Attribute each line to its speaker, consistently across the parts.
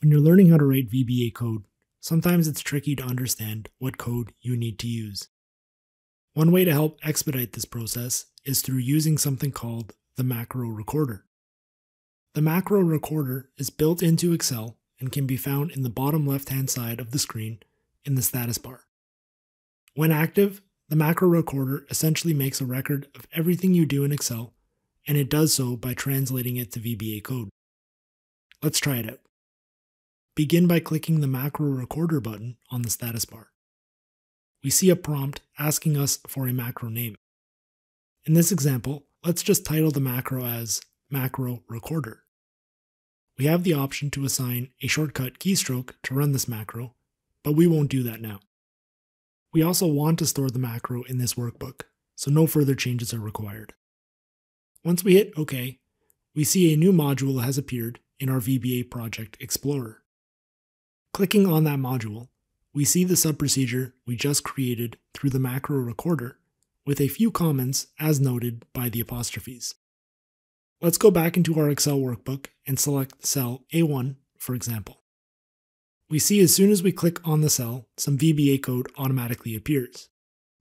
Speaker 1: When you're learning how to write VBA code, sometimes it's tricky to understand what code you need to use. One way to help expedite this process is through using something called the macro recorder. The macro recorder is built into Excel and can be found in the bottom left hand side of the screen in the status bar. When active, the macro recorder essentially makes a record of everything you do in Excel, and it does so by translating it to VBA code. Let's try it out. Begin by clicking the macro recorder button on the status bar. We see a prompt asking us for a macro name. In this example, let's just title the macro as macro recorder. We have the option to assign a shortcut keystroke to run this macro, but we won't do that now. We also want to store the macro in this workbook, so no further changes are required. Once we hit OK, we see a new module has appeared in our VBA project Explorer. Clicking on that module, we see the subprocedure we just created through the macro recorder with a few comments as noted by the apostrophes. Let's go back into our Excel workbook and select cell A1, for example. We see as soon as we click on the cell, some VBA code automatically appears.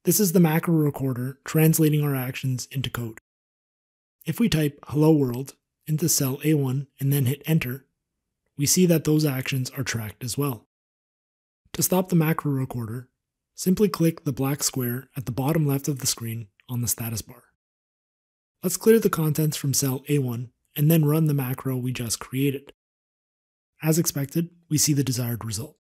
Speaker 1: This is the macro recorder translating our actions into code. If we type hello world into cell A1 and then hit enter, we see that those actions are tracked as well. To stop the macro recorder, simply click the black square at the bottom left of the screen on the status bar. Let's clear the contents from cell A1 and then run the macro we just created. As expected, we see the desired result.